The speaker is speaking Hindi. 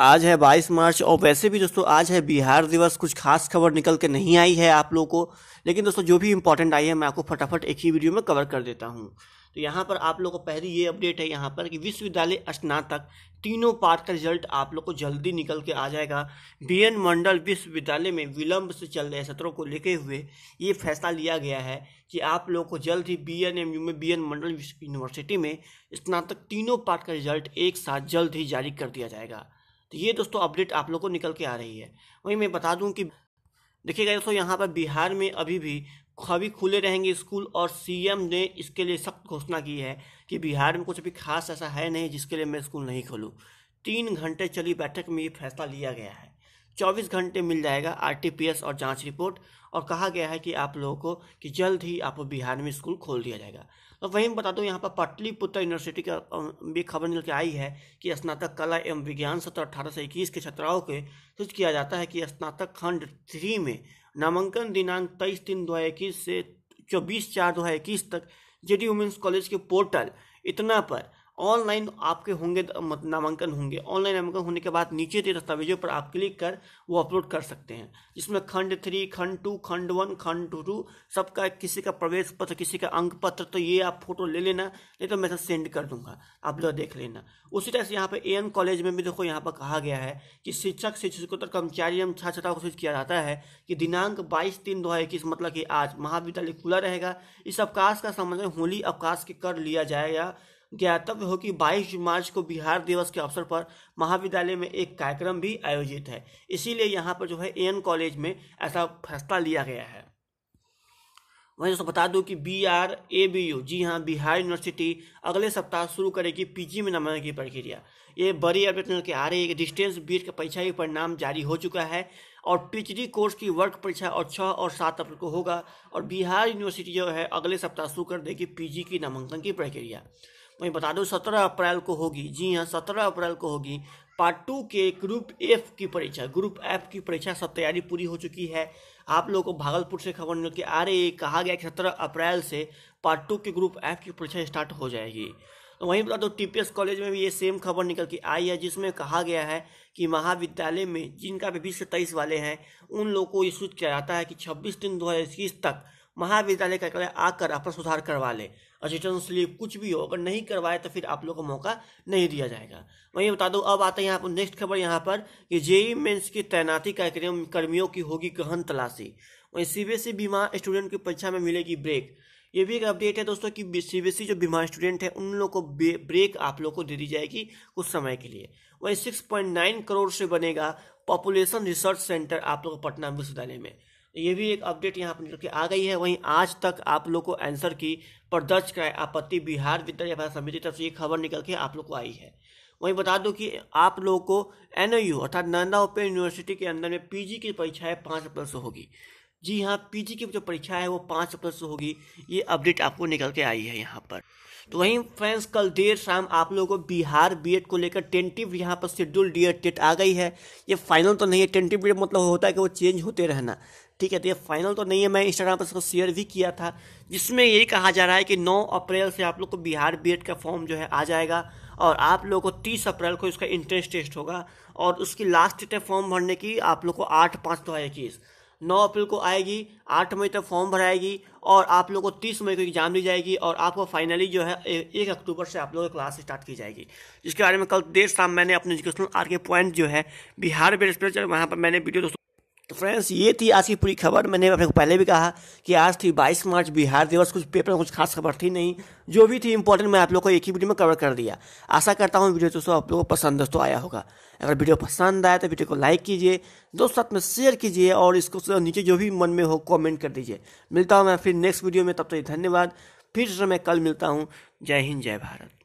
आज है 22 मार्च और वैसे भी दोस्तों आज है बिहार दिवस, कुछ खास खबर निकल के नहीं आई है आप लोगों को। लेकिन दोस्तों जो भी इंपॉर्टेंट आई है, मैं आपको फटाफट एक ही वीडियो में कवर कर देता हूँ। तो यहाँ पर आप लोग को पहली ये अपडेट है यहाँ पर कि विश्वविद्यालय स्नातक तीनों पार्ट का रिज़ल्ट आप लोग को जल्दी निकल के आ जाएगा। बी एन मंडल विश्वविद्यालय में विलंब से चल रहे सत्रों को लेते हुए ये फैसला लिया गया है कि आप लोग को जल्द ही बी एन में बी एन मंडल यूनिवर्सिटी में स्नातक तीनों पार्ट का रिज़ल्ट एक साथ जल्द ही जारी कर दिया जाएगा। तो ये दोस्तों अपडेट आप लोग को निकल के आ रही है। वहीं मैं बता दूँ कि देखिएगा दोस्तों, यहाँ पर बिहार में अभी भी अभी खुले रहेंगे स्कूल और सीएम ने इसके लिए सख्त घोषणा की है कि बिहार में कुछ भी खास ऐसा है नहीं जिसके लिए मैं स्कूल नहीं खोलूँ। तीन घंटे चली बैठक में ये फैसला लिया गया है। चौबीस घंटे मिल जाएगा आरटीपीएस और जाँच रिपोर्ट। और कहा गया है कि आप लोगों को कि जल्द ही आपको बिहार में स्कूल खोल दिया जाएगा। तो वहीं बता दूँ, यहाँ पर पाटलिपुत्र यूनिवर्सिटी का भी खबर निकल के आई है कि स्नातक कला एवं विज्ञान सत्र अठारह से इक्कीस के छात्राओं के सूचित किया जाता है कि स्नातक खंड थ्री में नामांकन दिनांक तेईस तीन दो से चौबीस चार दो तक जे डी वुमेंस कॉलेज के पोर्टल इतना पर ऑनलाइन आपके होंगे नामांकन होंगे। ऑनलाइन नामांकन होने के बाद नीचे के दस्तावेजों पर आप क्लिक कर वो अपलोड कर सकते हैं। जिसमें खंड थ्री खंड टू खंड वन खंड टू टू सबका किसी का प्रवेश पत्र, किसी का अंक पत्र तो ये आप फ़ोटो ले लेना, नहीं तो मैं सेंड कर दूँगा। आप लोग देख लेना। उसी तरह से यहाँ पे ए कॉलेज में भी देखो, यहाँ पर कहा गया है कि शिक्षक, शिक्षकोत्तर, कर्मचारी एवं छात्र छात्राओं को सूचित किया जाता है कि दिनांक बाईस तीन दो मतलब कि आज महाविद्यालय खुला रहेगा। इस अवकाश का संबंध होली अवकाश के कर लिया जाएगा। ज्ञातव्य हो कि 22 मार्च को बिहार दिवस के अवसर पर महाविद्यालय में एक कार्यक्रम भी आयोजित है। इसीलिए यहाँ पर जो है एन कॉलेज में ऐसा फैसला लिया गया है। वहीं दोस्तों बता दूँ कि B R A B U जी हाँ बिहार यूनिवर्सिटी अगले सप्ताह शुरू करेगी पीजी में नामांकन की प्रक्रिया। ये बड़ी अपडेट के आ रही है डिस्टेंस बीट का परीक्षा की परिणाम जारी हो चुका है और पीएचडी कोर्स की वर्क परीक्षा और छः और सात अप्रैल को होगा और बिहार यूनिवर्सिटी जो है अगले सप्ताह शुरू कर देगी पीजी की नामांकन की प्रक्रिया। वहीं बता दो, सत्रह अप्रैल को होगी। जी हाँ सत्रह अप्रैल को होगी। पार्ट टू के ग्रुप एफ़ की परीक्षा ग्रुप एफ़ की परीक्षा सब तैयारी पूरी हो चुकी है। आप लोगों को भागलपुर से खबर मिल के आ रही है, कहा गया कि सत्रह अप्रैल से पार्ट टू के ग्रुप एफ़ की परीक्षा स्टार्ट हो जाएगी। तो वहीं बता दो टीपीएस कॉलेज में भी ये सेम खबर निकल के आई है, जिसमें कहा गया है कि महाविद्यालय में जिनका भी बीस से तेईस वाले हैं, उन लोगों को ये सूचित किया जाता है कि छब्बीस तीन दो तक महाविद्यालय का आकर अपना सुधार करवा ले। असिस्टेंट स्लीप कुछ भी हो, अगर नहीं करवाए तो फिर आप लोग को मौका नहीं दिया जाएगा। वहीं बता दो, अब आते हैं यहाँ पर नेक्स्ट खबर यहाँ पर कि जेई मेन्स की तैनाती कार्यक्रम कर्मियों की होगी गहन तलाशी। वहीं सीबीएसई बीमा स्टूडेंट की परीक्षा में मिलेगी ब्रेक ये भी एक अपडेट है दोस्तों कि सीबीएसई जो बीमा स्टूडेंट है, उन लोग को ब्रेक आप लोग को दे दी जाएगी कुछ समय के लिए। वहीं सिक्स पॉइंट नाइन करोड़ से बनेगा पॉपुलेशन रिसर्च सेंटर आप लोग पटना विश्वविद्यालय में। ये भी एक अपडेट यहाँ पर निकल के आ गई है। वहीं आज तक आप लोग को आंसर की पर दर्ज कराए आपत्ति बिहार विद्यालय समिति तरफ़ से ये खबर निकल के आप लोग को आई है। वहीं बता दो कि आप लोगों को एन अर्थात नंदा ओपन यूनिवर्सिटी के अंदर में पीजी की परीक्षाएँ पाँच अप्रैल से होगी। जी हाँ पीजी की जो परीक्षा है वो पाँच अप्रैल से होगी। ये अपडेट आपको निकल के आई है यहाँ पर। तो वहीं फ्रेंड्स कल देर शाम आप लोगों को बिहार बीएड को लेकर टेंटिव यहाँ पर शेड्यूल डेट डेट आ गई है। ये फाइनल तो नहीं है टेंटिव डेट मतलब होता है कि वो चेंज होते रहना। ठीक है तो ये फाइनल तो नहीं है मैं इंस्टाग्राम पर इसको शेयर भी किया था, जिसमें यही कहा जा रहा है कि 9 अप्रैल से आप लोग को बिहार बीएड का फॉर्म जो है आ जाएगा और आप लोगों को 30 अप्रैल को इसका इंट्रेंस टेस्ट होगा और उसकी लास्ट डेट है फॉर्म भरने की, आप लोग को आठ पाँच दो हज़ार इक्कीस। नौ अप्रैल को आएगी, आठ मई तक फॉर्म भराएगी और आप लोग को तीस मई को एग्ज़ाम दी जाएगी और आपको फाइनली जो है एक अक्टूबर से आप लोगों क्लास स्टार्ट की जाएगी। जिसके बारे में कल देर शाम मैंने अपने एजुकेशनल आर के पॉइंट जो है बिहार बेस्ट वहाँ पर मैंने वीडियो दोस्तों फ्रेंड्स ये थी आज की पूरी खबर। मैंने अपने को पहले भी कहा कि आज थी 22 मार्च, बिहार दिवस। कुछ पेपर में कुछ खास खबर थी नहीं। जो भी थी इंपॉर्टेंट मैं आप लोग को एक ही वीडियो में कवर कर दिया। आशा करता हूँ वीडियो दोस्तों, आप लोगों को पसंद दोस्तों आया होगा। अगर वीडियो पसंद आया तो वीडियो को लाइक कीजिए, दोस्तों साथ में शेयर कीजिए और इसको नीचे जो भी मन में हो कॉमेंट कर दीजिए। मिलता हूँ मैं फिर नेक्स्ट वीडियो में, तब तक धन्यवाद। फिर मैं कल मिलता हूँ। जय हिंद, जय भारत।